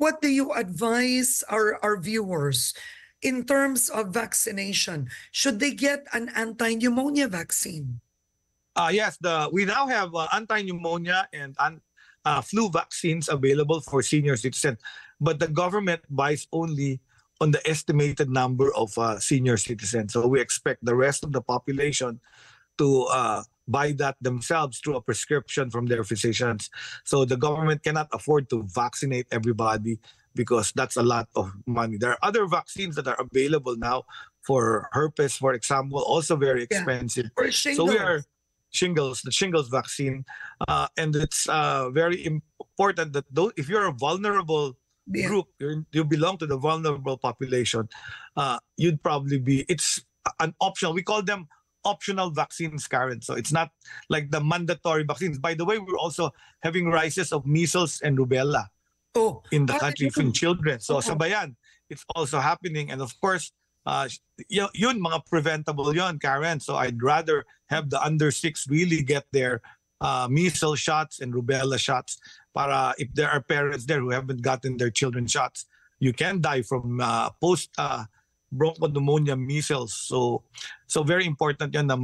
what do you advise our, our viewers in terms of vaccination? Should they get an anti-pneumonia vaccine? Uh, yes, the we now have uh, anti-pneumonia and an, uh, flu vaccines available for senior citizens, but the government buys only on the estimated number of uh, senior citizens. So we expect the rest of the population to uh, buy that themselves through a prescription from their physicians. So the government cannot afford to vaccinate everybody because that's a lot of money. There are other vaccines that are available now for herpes, for example, also very expensive. Or So we are shingles, the shingles vaccine, uh, and it's uh, very important that those, if you're a vulnerable Yeah. group, you're, you belong to the vulnerable population, uh, you'd probably be. It's an optional. We call them optional vaccines, Karen. So it's not like the mandatory vaccines. By the way, we're also having rises of measles and rubella Oh, in the country from children. So Oo. sabayan, it's also happening. And of course, uh, yun mga preventable yun, Karen. So I'd rather have the under six really get their uh, measles shots and rubella shots para if there are parents there who haven't gotten their children shots, you can die from uh, post uh, bronchopneumonia measles. So so very important yan na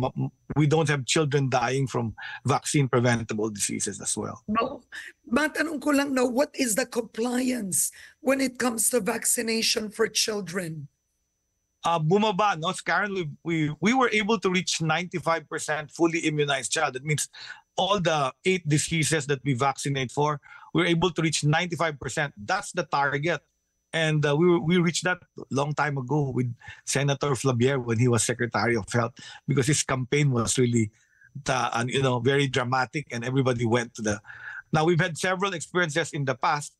we don't have children dying from vaccine preventable diseases as well. no. Matanong ko lang now, what is the compliance when it comes to vaccination for children? uh, bumaba, no? Currently, we, we, we were able to reach 95% fully immunized child. That means all the eight diseases that we vaccinate for, we're able to reach 95%. That's the target. And uh, we, we reached that long time ago with Senator Flavier when he was Secretary of Health because his campaign was really, uh, and, you know, very dramatic and everybody went to the. Now, we've had several experiences in the past,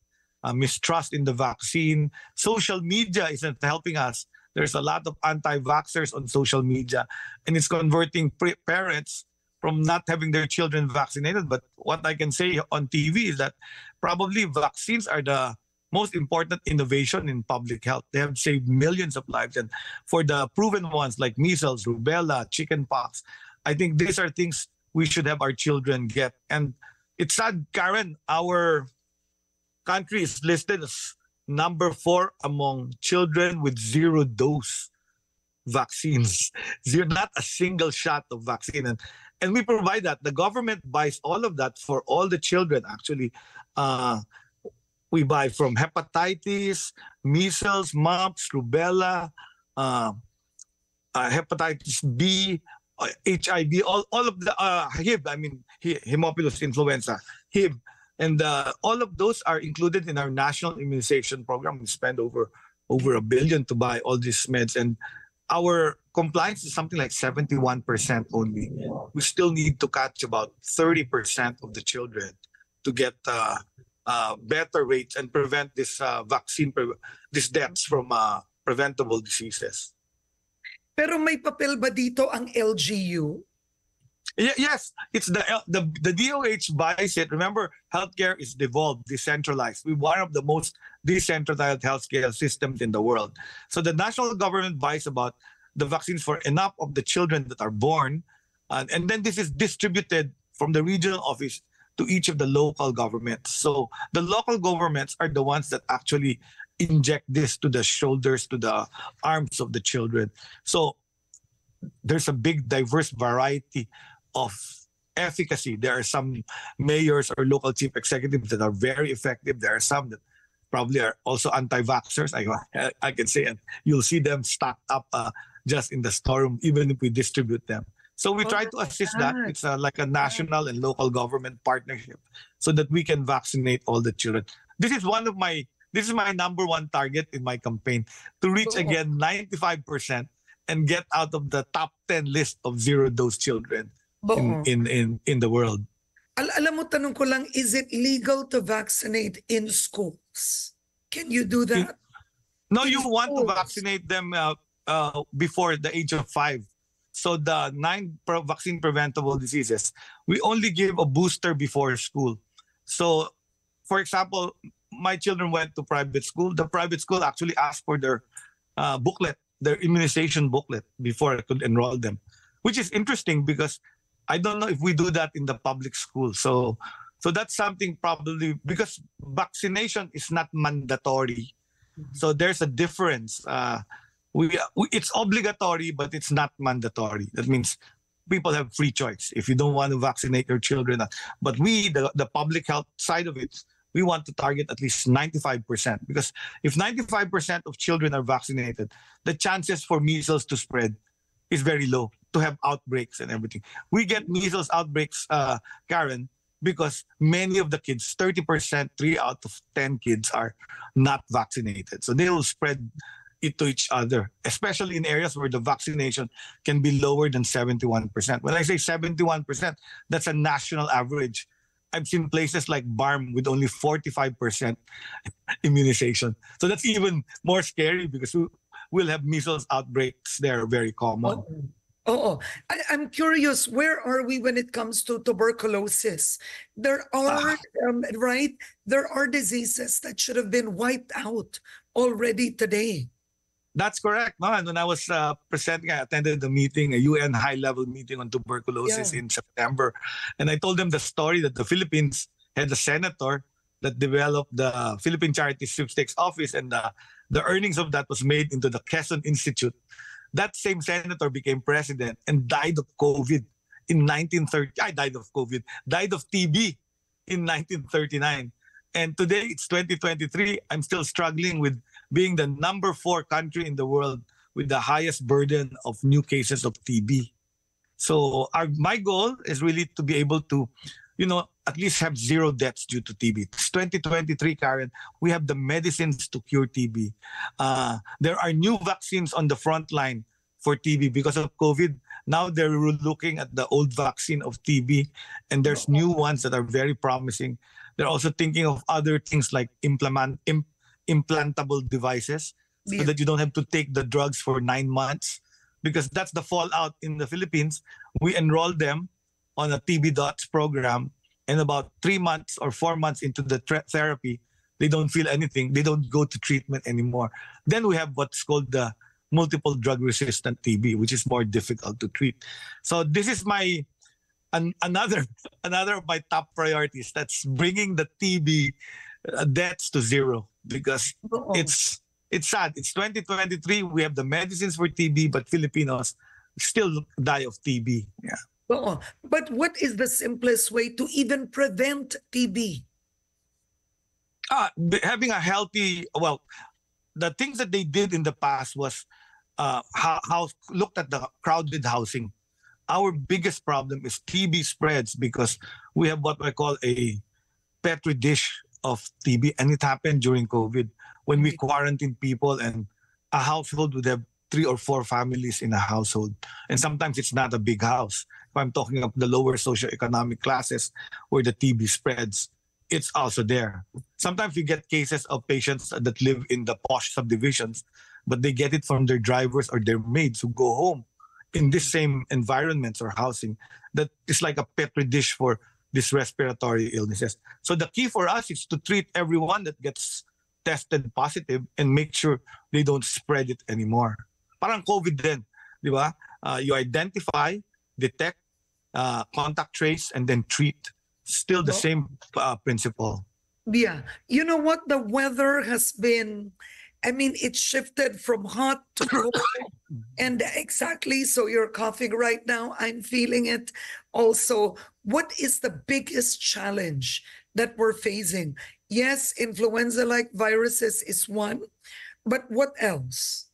uh, mistrust in the vaccine. Social media isn't helping us there's a lot of anti-vaxxers on social media and it's converting pre- parents from not having their children vaccinated but what i can say on tv is that probably vaccines are the most important innovation in public health they have saved millions of lives and for the proven ones like measles rubella chickenpox i think these are things we should have our children get and it's sad karen our country is listed as number four among children with zero dose vaccines. Zero, not a single shot of vaccine. And, and we provide that. The government buys all of that for all the children, actually. Uh, we buy from hepatitis, measles, mumps, rubella, uh, uh, hepatitis B, uh, HIV, all, all of the uh, HIV, I mean, Haemophilus influenza, HIV. And uh, all of those are included in our national immunization program. We spend over over a billion to buy all these meds, and our compliance is something like 71% only. We still need to catch about 30% of the children to get uh, uh, better rates and prevent this uh, vaccine, pre- these deaths from uh, preventable diseases. Pero may papel ba dito ang LGU? Ye- yes, it's the the the DOH buys it. Remember, healthcare is devolved, decentralized. We're one of the most decentralized healthcare systems in the world. So the national government buys about the vaccines for enough of the children that are born, and, and then this is distributed from the regional office to each of the local governments. So the local governments are the ones that actually inject this to the shoulders, to the arms of the children. So there's a big diverse variety of efficacy. There are some mayors or local chief executives that are very effective. There are some that probably are also anti-vaxxers. I, I can say, and you'll see them stacked up uh, just in the storeroom, even if we distribute them. So we Oh try to assist that. It's uh, like a national and local government partnership, so that we can vaccinate all the children. This is one of my this is my number one target in my campaign to reach again 95% and get out of the top 10 list of zero dose children in, in, in, in the world. Al- alam mo, tanong ko lang, is it legal to vaccinate in schools? Can you do that? No, In you want to vaccinate them uh, uh, before the age of five. So the nine pro- vaccine preventable diseases, we only give a booster before school. So, for example, my children went to private school. The private school actually asked for their uh, booklet, their immunization booklet, before I could enroll them, which is interesting because I don't know if we do that in the public school. So, So that's something probably because vaccination is not mandatory. So there's a difference. Uh, we, it's obligatory, but it's not mandatory. That means people have free choice if you don't want to vaccinate your children. But we, the, the public health side of it, we want to target at least 95% because if 95% of children are vaccinated, the chances for measles to spread is very low to have outbreaks and everything. We get measles outbreaks, uh, Karen, because many of the kids, 30%, three out of 10 kids are not vaccinated. So they will spread it to each other, especially in areas where the vaccination can be lower than 71%. When I say 71%, that's a national average. I've seen places like BARMM with only 45% immunization. So that's even more scary because we, we'll have measles outbreaks there very common. Oh. Oo. I, I'm curious, where are we when it comes to tuberculosis? There are, um, right? There are diseases that should have been wiped out already today. That's correct. No, and when I was uh, presenting, I attended the meeting, a UN high-level meeting on tuberculosis Yeah. in September, and I told them the story that the Philippines had a senator that developed the Philippine Charity Sweepstakes Office, and the, the earnings of that was made into the Quezon Institute. That same senator became president and died of COVID in 1930. I died of COVID, died of TB in 1939. And today it's 2023. I'm still struggling with being the number four country in the world with the highest burden of new cases of TB. So our my goal is really to be able to, you know, at least have zero deaths due to TB. It's 2023, Karen. We have the medicines to cure TB. Uh, there are new vaccines on the front line for TB because of COVID. Now they're looking at the old vaccine of TB, and there's new ones that are very promising. They're also thinking of other things like implement im- implantable devices so that you don't have to take the drugs for nine months because that's the fallout in the Philippines. We enrolled them on a TB DOTS program, and about three months or four months into the tra- therapy, they don't feel anything. They don't go to treatment anymore. Then we have what's called the multiple drug resistant TB, which is more difficult to treat. So this is my an, another another of my top priorities. That's bringing the TB deaths to zero because Oo. it's it's sad. It's 2023. We have the medicines for TB, but Filipinos still die of TB. Yeah. Oo. But what is the simplest way to even prevent TB? Ah, having a healthy well, the things that they did in the past was uh how, how looked at the crowded housing. Our biggest problem is TB spreads because we have what I call a petri dish of TB, and it happened during COVID when we quarantined people, and a household would have three or four families in a household, and sometimes it's not a big house. If I'm talking of the lower socioeconomic classes where the TB spreads, it's also there. Sometimes you get cases of patients that live in the posh subdivisions, but they get it from their drivers or their maids who go home in this same environments or housing that is like a petri dish for these respiratory illnesses. So the key for us is to treat everyone that gets tested positive and make sure they don't spread it anymore. Parang COVID din, di ba? Uh, you identify, detect, uh, contact trace, and then treat. Still the same uh, principle. Yeah. You know what? The weather has been, I mean, it shifted from hot to cold. and exactly, so you're coughing right now. I'm feeling it also. What is the biggest challenge that we're facing? Yes, influenza like viruses is one, but what else?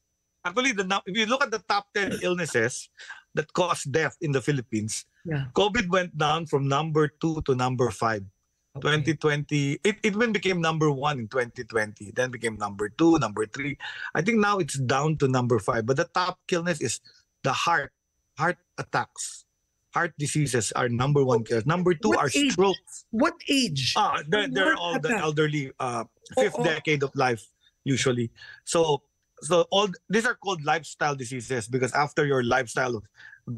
Actually, the if you look at the top 10 illnesses that cause death in the Philippines, Yeah. COVID went down from number two to number five. Okay. 2020, it, it even became number one in 2020, then became number two, number three. I think now it's down to number five. But the top illness is the heart, heart attacks. Heart diseases are number one killers. Number two What are age? strokes. What age? Ah, they're, they're all the elderly, uh, fifth Oo. decade of life usually. So, so all these are called lifestyle diseases because after your lifestyle of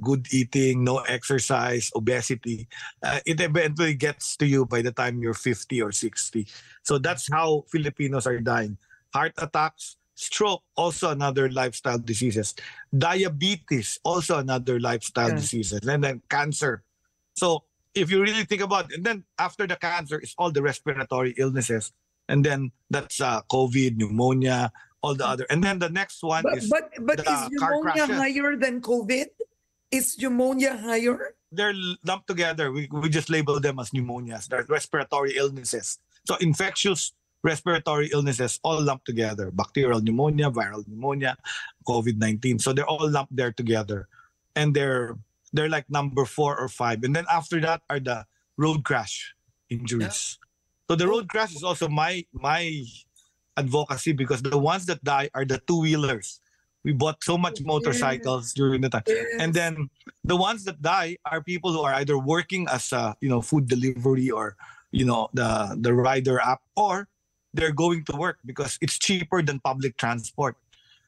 good eating, no exercise, obesity, uh, it eventually gets to you by the time you're 50 or 60. So that's how Filipinos are dying. Heart attacks, stroke, also another lifestyle diseases. Diabetes, also another lifestyle Yeah. diseases. And then cancer. So if you really think about it, and then after the cancer is all the respiratory illnesses, and then that's uh, COVID, pneumonia, all the other, and then the next one But is but but is pneumonia higher than COVID? Is pneumonia higher? they're lumped together. We, we just label them as pneumonias. They're respiratory illnesses. So infectious respiratory illnesses all lumped together. Bacterial pneumonia, viral pneumonia, COVID-19. So they're all lumped there together. And they're they're like number four or five. And then after that are the road crash injuries. So the road crash is also my my advocacy because the ones that die are the two-wheelers. We bought so much motorcycles during the time. And then the ones that die are people who are either working as a you know food delivery or you know the the rider app or they're going to work because it's cheaper than public transport.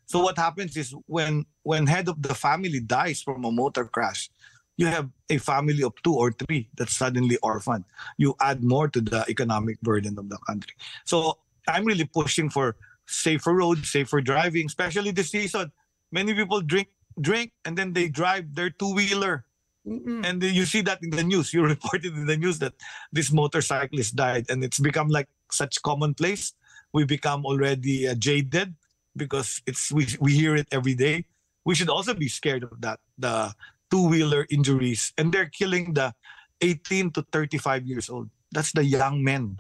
So what happens is when when head of the family dies from a motor crash you have a family of two or three that's suddenly orphaned. You add more to the economic burden of the country. So i'm really pushing for safer roads safer driving especially this season. Many people drink drink and then they drive their two-wheeler. Mm-mm. and you see that in the news. You reported in the news that this motorcyclist died. And it's become like such commonplace. We become already uh, jaded because it's we, we hear it every day. We should also be scared of that the two-wheeler injuries. And they're killing the 18 to 35 years old. That's the young men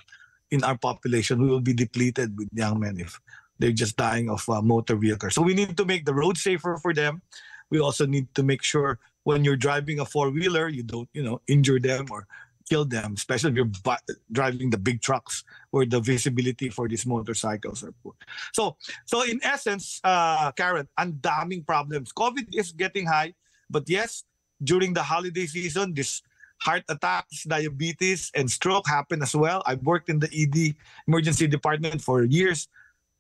in our population we will be depleted with young men if they're just dying of uh, motor vehicles. So we need to make the road safer for them. We also need to make sure when you're driving a four-wheeler you don't you know injure them or kill them especially if you're driving the big trucks where the visibility for these motorcycles are poor. So so in essence uh karen ang daming problems. Covid is getting high but yes during the holiday season this heart attacks diabetes and stroke happen as well i've worked in the ed emergency department for years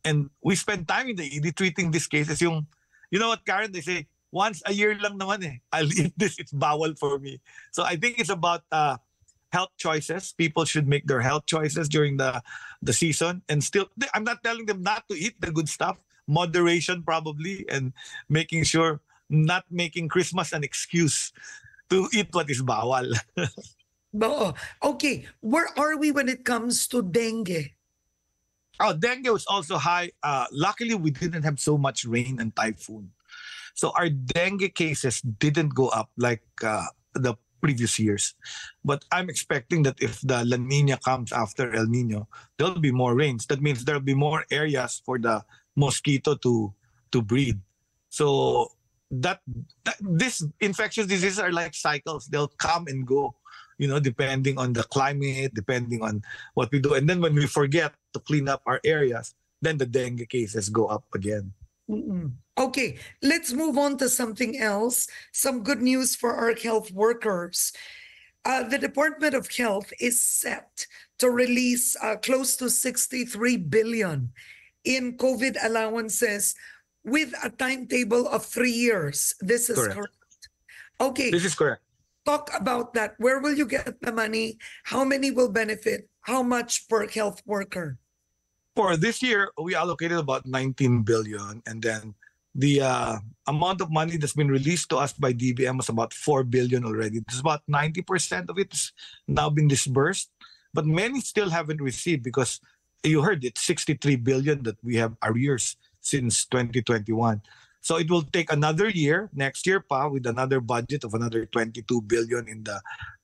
and we spend time in the ed treating these cases yung you know what karen they say once a year lang naman eh. I'll eat this. It's bawal for me. So I think it's about uh, health choices. People should make their health choices during the the season, and still, I'm not telling them not to eat the good stuff. Moderation probably, and making sure not making Christmas an excuse to eat what is bawal. Oo. Okay, where are we when it comes to dengue? Oh, dengue was also high. Uh, luckily, we didn't have so much rain and typhoon. So our dengue cases didn't go up like uh, the previous years. But I'm expecting that if the La Nina comes after El Nino, there'll be more rains. That means there'll be more areas for the mosquito to to breed. So that, that these infectious diseases are like cycles. They'll come and go, you know, depending on the climate, depending on what we do. And then when we forget to clean up our areas, then the dengue cases go up again. Mm-mm. Okay, let's move on to something else. Some good news for our health workers. Uh, the Department of Health is set to release uh, close to 63 billion in COVID allowances with a timetable of three years. This is Correct. correct. Okay, This is correct. talk about that. Where will you get the money? How many will benefit? How much per health worker? For this year, we allocated about 19 billion, and then the uh, amount of money that's been released to us by DBM was about 4 billion already. It's about 90% of it has now been disbursed, but many still haven't received because you heard it 63 billion that we have arrears since 2021. So it will take another year, next year pa, with another budget of another 22 billion in the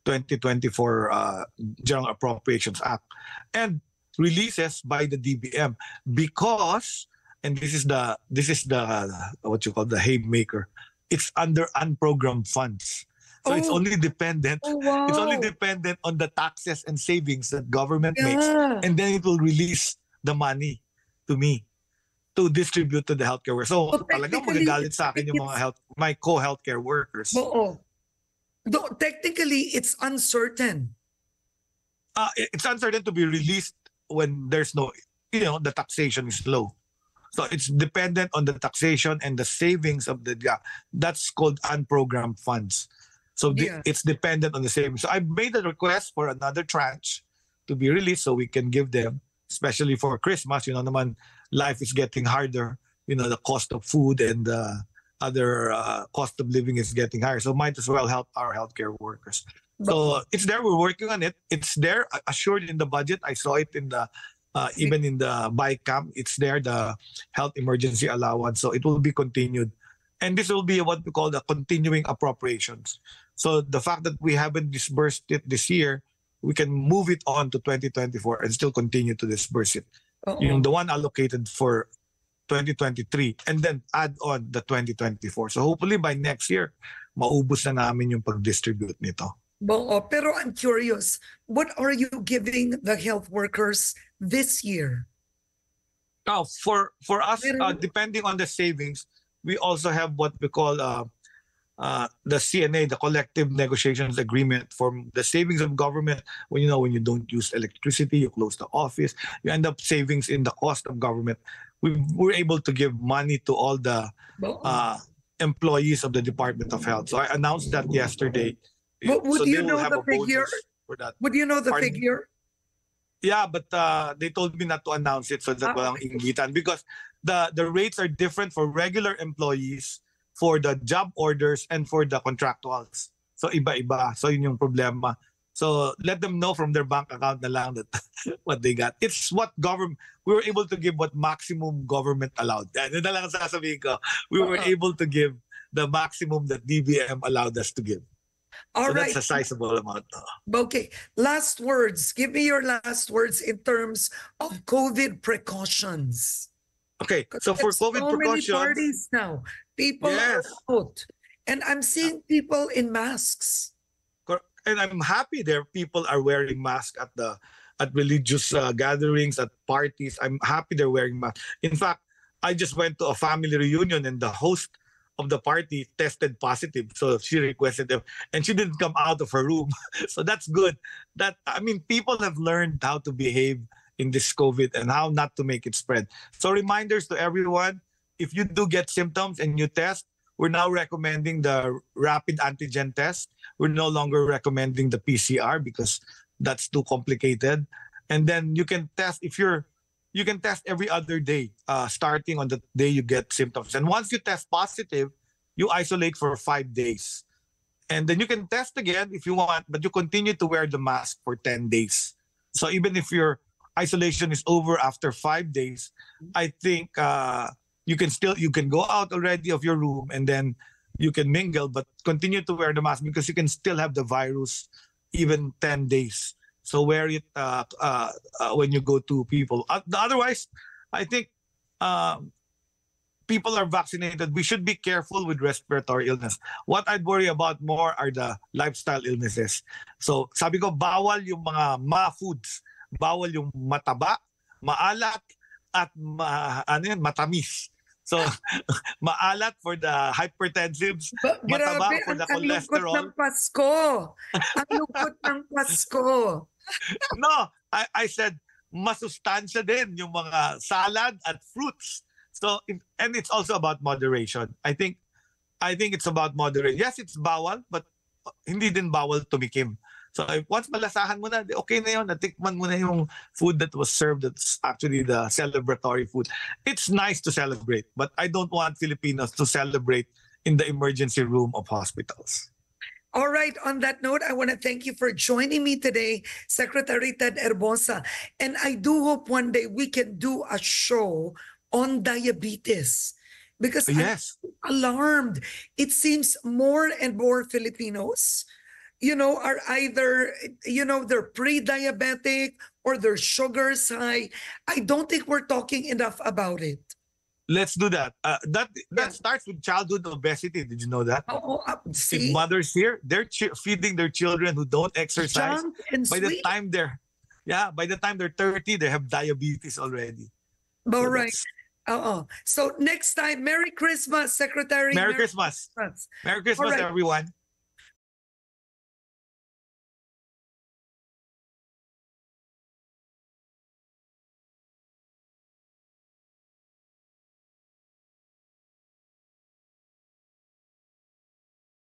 2024 uh, General Appropriations Act. And releases by the DBM because and this is the this is the what you call the haymaker it's under unprogrammed funds so it's Oh. only dependent Oh, wow. it's only dependent on the taxes and savings that government makes and then it will release the money to me to distribute to the healthcare workers. So, So talagang magagalit sa akin yung mga health my co-healthcare workers. Oo. Though technically, it's uncertain. uh, it's uncertain to be released when there's no, you know, the taxation is low. So it's dependent on the taxation and the savings of the, yeah, that's called unprogrammed funds. So the, it's dependent on the savings. So I made a request for another tranche to be released so we can give them, especially for Christmas, you know, naman, life is getting harder. You know, the cost of food and the other uh, cost of living is getting higher. So might as well help our healthcare workers. So it's there. We're working on it. It's there, uh, assured in the budget. I saw it in the uh, even in the BICAM. It's there, the health emergency allowance. So it will be continued, and this will be what we call the continuing appropriations. So the fact that we haven't disbursed it this year, we can move it on to 2024 and still continue to disburse it. Oo. Yung the one allocated for 2023 and then add on the 2024. So hopefully by next year, maubos na namin yung pag-distribute nito. Oo, pero I'm curious, what are you giving the health workers this year? Now, for for us, uh, depending on the savings, we also have what we call uh, uh, the CNA, the Collective Negotiations Agreement. For the savings of government, when you know when you don't use electricity, you close the office, you end up savings in the cost of government. We were able to give money to all the uh, employees of the Department of Health. So I announced that yesterday. But would so you know the figure? for that. Would you know the Pardon? figure? Yeah, but uh, they told me not to announce it so that Ah, walang inggitan because the the rates are different for regular employees, for the job orders, and for the contractuals. So iba-iba. So yun yung problema. So let them know from their bank account na lang that what they got. It's what government we were able to give what maximum government allowed. Yun na lang ang sasabihin ko. We were Oo. able to give the maximum that DBM allowed us to give. All so right. that's a sizable amount. Okay. Last words. Give me your last words in terms of COVID precautions. Okay, so for COVID so many parties now. People Yes. are out. And I'm seeing people in masks. And I'm happy there people are wearing masks at the at religious uh, gatherings at parties. I'm happy they're wearing masks. In fact, I just went to a family reunion and the host of the party tested positive, so she requested them, and she didn't come out of her room. so that's good. That I mean, people have learned how to behave in this COVID and how not to make it spread. So reminders to everyone: if you do get symptoms and you test, we're now recommending the rapid antigen test we're no longer recommending the PCR because that's too complicated. And then you can test if you're you can test every other day, uh, starting on the day you get symptoms. And once you test positive, you isolate for five days. And then you can test again if you want, but you continue to wear the mask for 10 days. So even if your isolation is over after five days, I think uh, you can still you can go out already of your room and then you can mingle, but continue to wear the mask because you can still have the virus even 10 days. So wear it uh, uh, uh, when you go to people. Uh, otherwise, I think um, people are vaccinated. We should be careful with respiratory illness. What I'd worry about more are the lifestyle illnesses. So sabi ko, bawal yung mga ma-foods. Bawal yung mataba, maalat, at ma, ano yun, matamis. So, maalat for the hypertensives, Ba- Mataba Grabe, for ang, the ang lungkot cholesterol. ng Pasko. ang lungkot ng Pasko. no, I, I said masustansya din yung mga salad at fruits. So and it's also about moderation. I think I think it's about moderation. Yes, it's bawal but hindi din bawal tumikim. So once malasahan mo na, okay na yun. Natikman mo na yung food that was served that's actually the celebratory food. It's nice to celebrate, but I don't want Filipinos to celebrate in the emergency room of hospitals. All right, on that note, I want to thank you for joining me today, Secretary Ted Herbosa. And I do hope one day we can do a show on diabetes because I'm alarmed. It seems more and more Filipinos, you know, are either, you know, they're pre-diabetic or their sugar's high. I don't think we're talking enough about it. Let's do that. Uh, that that Yeah. starts with childhood obesity. Did you know that? Oh, uh, If see, mothers here, they're chi- feeding their children who don't exercise. By the time they're, yeah, by the time they're 30, they have diabetes already. All So right. Uh-uh. So next time, Merry Christmas, Secretary. Merry Christmas. Christmas. Merry Christmas, right. everyone.